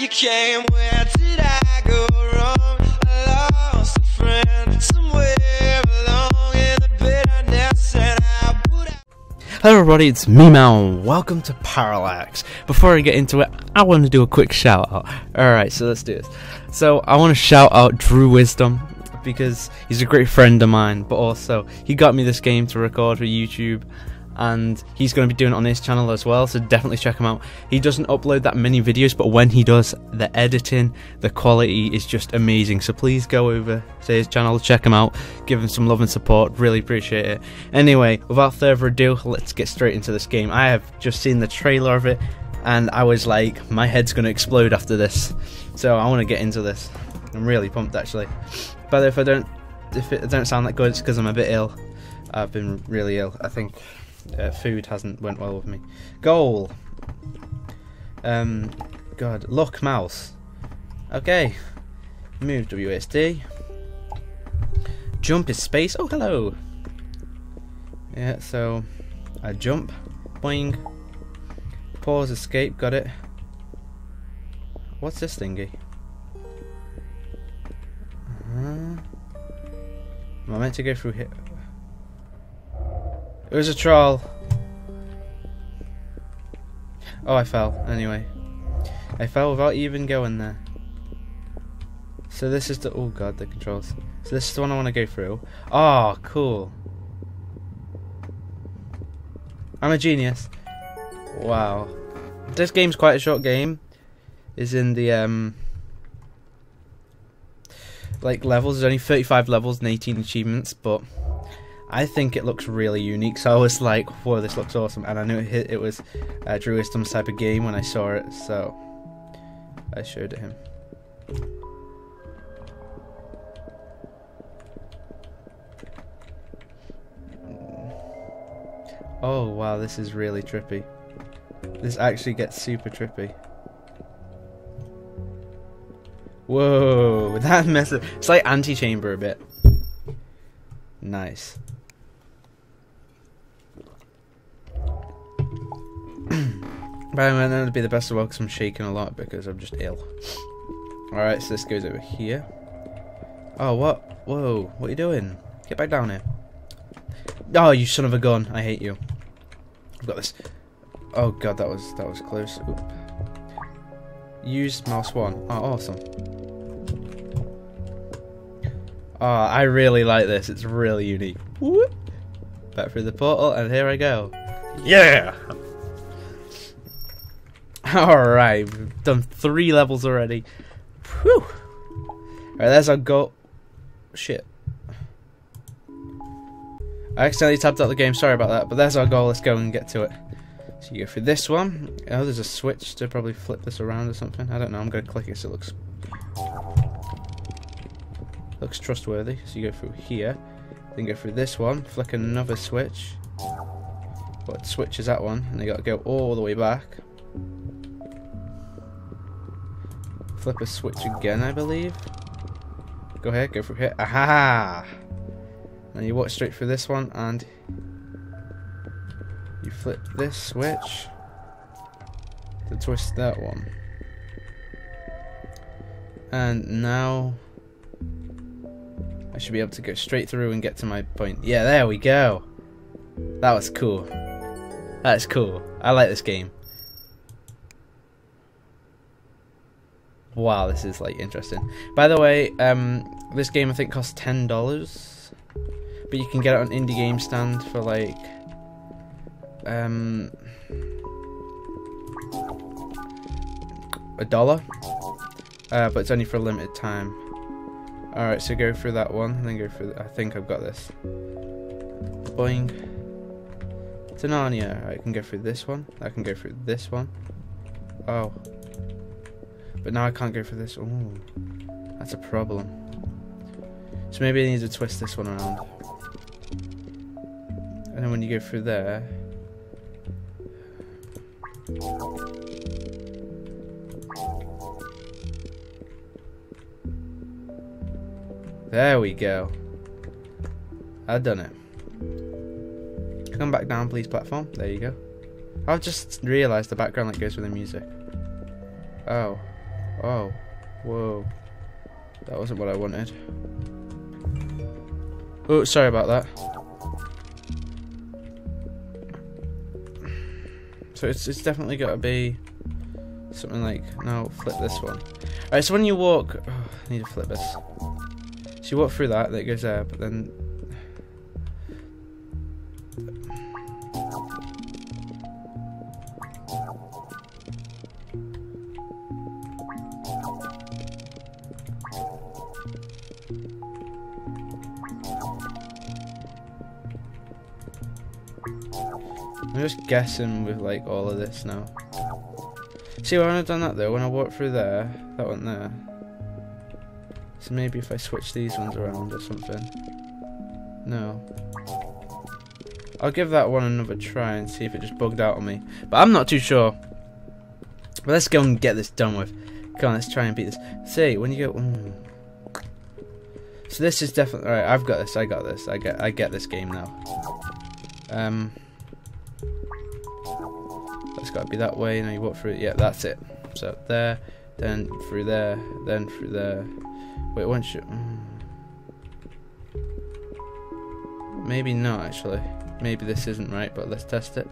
you came. Where did I go wrong? I lost a friend somewhere along in the bitterness, and I would. Hello everybody, it's me Mao. Welcome to Parallax. Before I get into it, I want to do a quick shout out. Alright, so let's do this. So I want to shout out Drew Wisdom because he's a great friend of mine, but also he got me this game to record for YouTube and he's going to be doing it on his channel as well, so definitely check him out. He doesn't upload that many videos, but when he does, the editing, the quality is just amazing. So please go over to his channel, check him out, give him some love and support. Really appreciate it. Anyway, without further ado, let's get straight into this game. I have just seen the trailer of it, and I was like, my head's going to explode after this. So I want to get into this. I'm really pumped actually. But if I don't, if it don't sound that good, it's because I'm a bit ill. I've been really ill. I think uh, food hasn't went well with me. Goal. Um, God, look, mouse. Okay. Move WSD. Jump is space. Oh, hello. Yeah, so I jump. Boing. Pause, escape. Got it. What's this thingy? Uh, am I meant to go through here? It was a troll. Oh, I fell. Anyway. I fell without even going there. So this is the... Oh god, the controls. So this is the one I want to go through. Oh, cool. I'm a genius. Wow. This game's quite a short game. Is in the, um... Like, levels. There's only 35 levels and 18 achievements, but... I think it looks really unique. So I was like, "Whoa, this looks awesome!" And I knew it, it was uh, Drew type of game when I saw it, so I showed it him. Oh wow, this is really trippy. This actually gets super trippy. Whoa, that mess. It's like Antichamber a bit. Nice. But I'm going to be the best of luck because I'm shaking a lot because I'm just ill. Alright, so this goes over here. Oh, what? Whoa, what are you doing? Get back down here. Oh, you son of a gun. I hate you. I've got this. Oh god, that was that was close. Oop. Use mouse one. Oh, awesome. Oh, I really like this. It's really unique. Whoop. Back through the portal, and here I go. Yeah! Alright, we've done three levels already. Whew. Alright, there's our goal. Shit. I accidentally tapped out the game, sorry about that, but there's our goal, let's go and get to it. So you go through this one. Oh, there's a switch to probably flip this around or something. I don't know, I'm going to click it so it looks... Looks trustworthy. So you go through here, then go through this one, flick another switch. What switch is that one? And you got to go all the way back. Flip a switch again, I believe. Go ahead, go for it. Aha! And you walk straight through this one and you flip this switch to twist that one. And now I should be able to go straight through and get to my point. Yeah, there we go. That was cool. That's cool. I like this game. Wow, this is like interesting. By the way, um, this game I think costs ten dollars, but you can get it on IndieGameStand for like um a dollar, uh, but it's only for a limited time. All right, so go through that one, and then go through. I think I've got this. Boing. To Narnia. I can go through this one. I can go through this one. Oh. But now I can't go for this. Oh, that's a problem. So maybe I need to twist this one around. And then when you go through there... There we go. I've done it. Come back down, please, platform. There you go. I've just realised the background that goes with the music. Oh. Oh, whoa. That wasn't what I wanted. Oh, sorry about that. So it's it's definitely got to be something like no, flip this one. Alright, so when you walk, oh, I need to flip this. So you walk through that, that goes there, but then just guessing with like all of this now. See when I've done that though, when I walked through there, that one there. So maybe if I switch these ones around or something. No. I'll give that one another try and see if it just bugged out on me. But I'm not too sure. But let's go and get this done with. Come on, let's try and beat this. See, when you go... Mm. So this is definitely... Alright, I've got this, I got this. I get, I get this game now. Um... It's got to be that way. Now you walk through it. Yeah, that's it. So there, then through there, then through there. Wait, once you. Mm. Maybe not actually. Maybe this isn't right, but let's test it.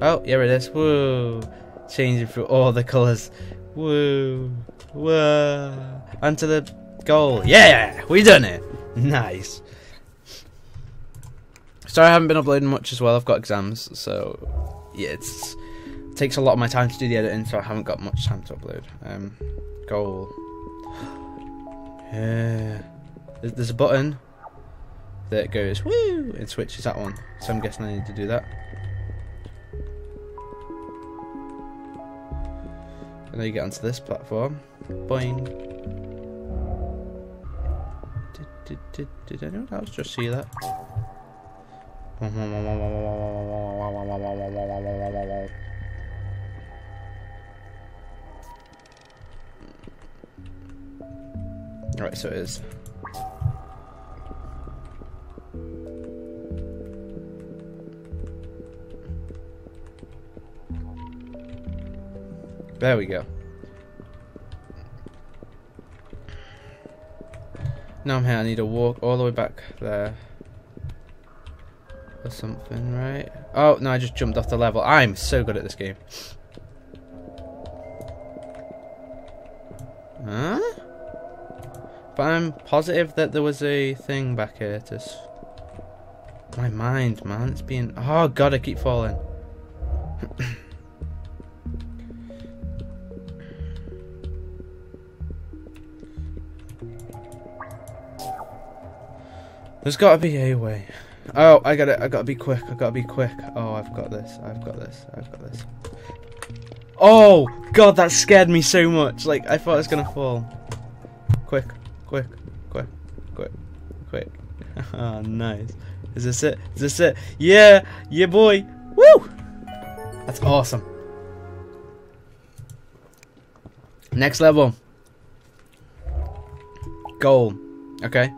Oh, here it is. Whoa! Changing through all the colours. Whoa! Whoa! Onto the goal. Yeah! We done it! Nice. Sorry I haven't been uploading much as well. I've got exams, so yeah, it's takes a lot of my time to do the editing, so I haven't got much time to upload. Um, goal. Yeah. There's, a button that goes woo and switches that one. So I'm guessing I need to do that. And then you get onto this platform. Boing. Did, did, did, did anyone else just see that? Right, so it is. There we go. Now I'm here, I need to walk all the way back there. Or something, right? Oh, no, I just jumped off the level. I'm so good at this game. Huh? But I'm positive that there was a thing back here to... My mind, man, it's being... Oh, God, I keep falling. There's got to be a way. Oh, I got it. I got to be quick. I got to be quick. Oh, I've got this. I've got this. I've got this. Oh, God, that scared me so much. Like, I thought I was to fall. Quick quick, quick, quick, quick. oh, nice. Is this it? Is this it? Yeah, yeah, boy. Woo! That's awesome. Next level. Goal. Okay.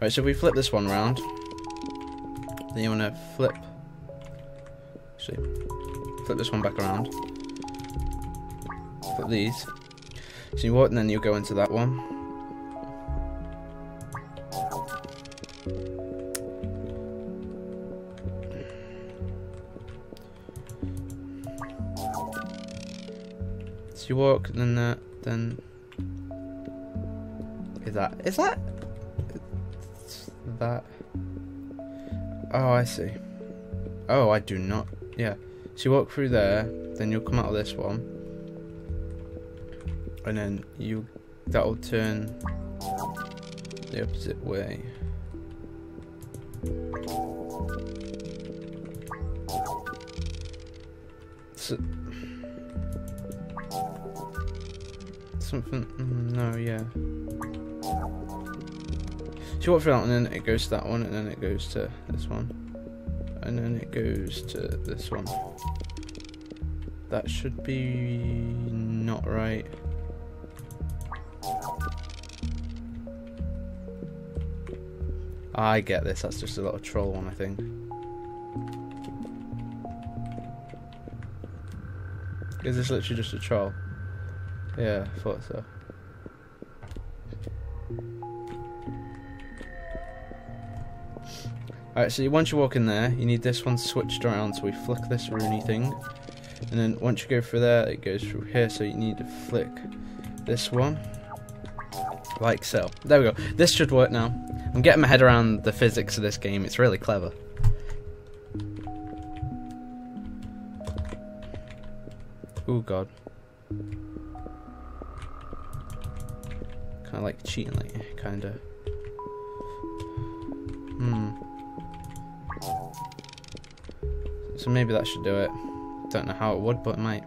Right, so if we flip this one round, then you want to flip. See, flip this one back around. Flip these. So you what, and then you go into that one. So you walk, then that, then is that is that that? Oh, I see. Oh, I do not. Yeah. So you walk through there, then you'll come out of this one and then you that'll turn the opposite way. So, something, mm, no, yeah. So you walk through that one, and then it goes to that one, and then it goes to this one, and then it goes to this one. That should be not right. I get this, that's just a little troll one, I think. Is this literally just a troll? Yeah, I thought so. Alright, so once you walk in there, you need this one switched around, so we flick this Rooney thing. And then once you go through there, it goes through here, so you need to flick this one. Like so. There we go. This should work now. I'm getting my head around the physics of this game, it's really clever. Oh god. Kind of like cheating, like, kind of. Hmm. So maybe that should do it. Don't know how it would, but it might.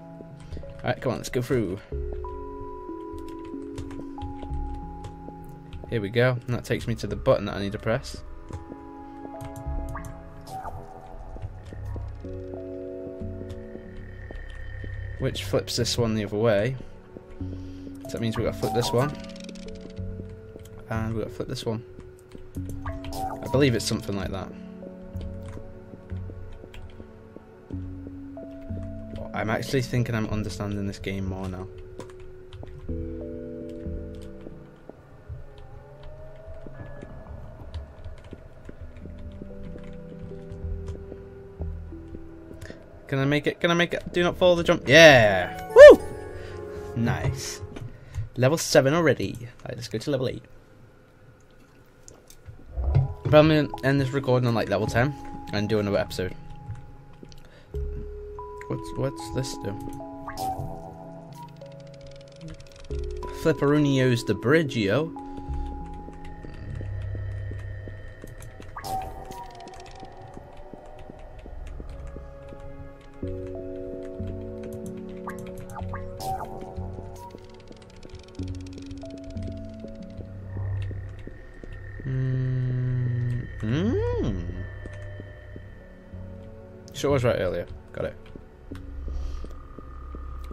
Alright, come on, let's go through. Here we go. And that takes me to the button that I need to press. Which flips this one the other way. So that means we've gotta flip this one. And we've gotta flip this one. I believe it's something like that. I'm actually thinking I'm understanding this game more now. Can I make it? Can I make it? Do not fall the jump. Yeah! Woo! Nice. Level 7 already. Alright, let's go to level 8. But I'm gonna end this recording on like level 10 and do another episode. What's what's this do? Flipperunio's the bridge, yo. Mm. Mm. Sure was right earlier. Got it.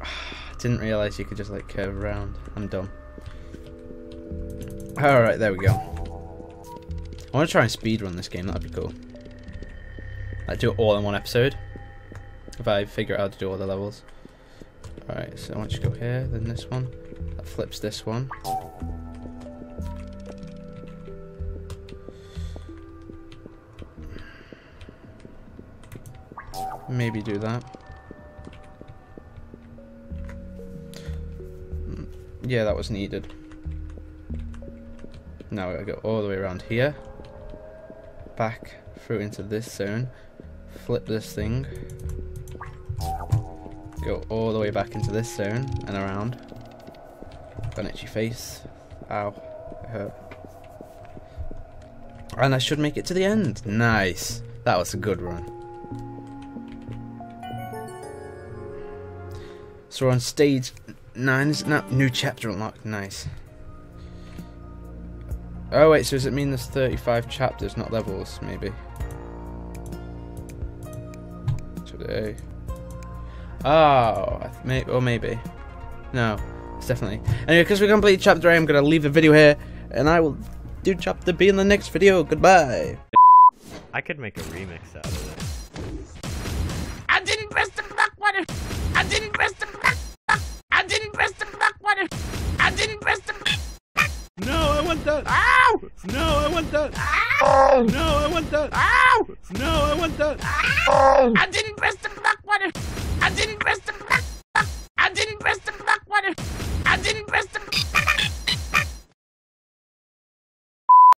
Didn't realise you could just like curve around. I'm dumb. Alright, there we go. I want to try and speedrun this game, that'd be cool. Like do it all in one episode. If I figure out how to do all the levels. Alright, so once you go here, then this one. That flips this one. Maybe do that. Mm, Yeah, that was needed. Now we gotta go all the way around here. Back through into this zone. Flip this thing. Go all the way back into this zone and around. Got an itchy face. Ow. It hurt. And I should make it to the end. Nice. That was a good run. So we're on stage nine, is it not? New chapter unlocked. Nice. Oh wait, so does it mean there's 35 chapters, not levels? Maybe. Today. Oh, I may or maybe. No, it's definitely. Anyway, because we completed chapter A, I'm gonna leave the video here, and I will do chapter B in the next video. Goodbye. I could make a remix out of this. I didn't press the block button. I didn't press the block. I didn't press the block button. I didn't press the. No, I want that. Ow! No, I want that. Ow! No, I want that. Ow! No, I want that. Ow! I didn't press the block button. I didn't press the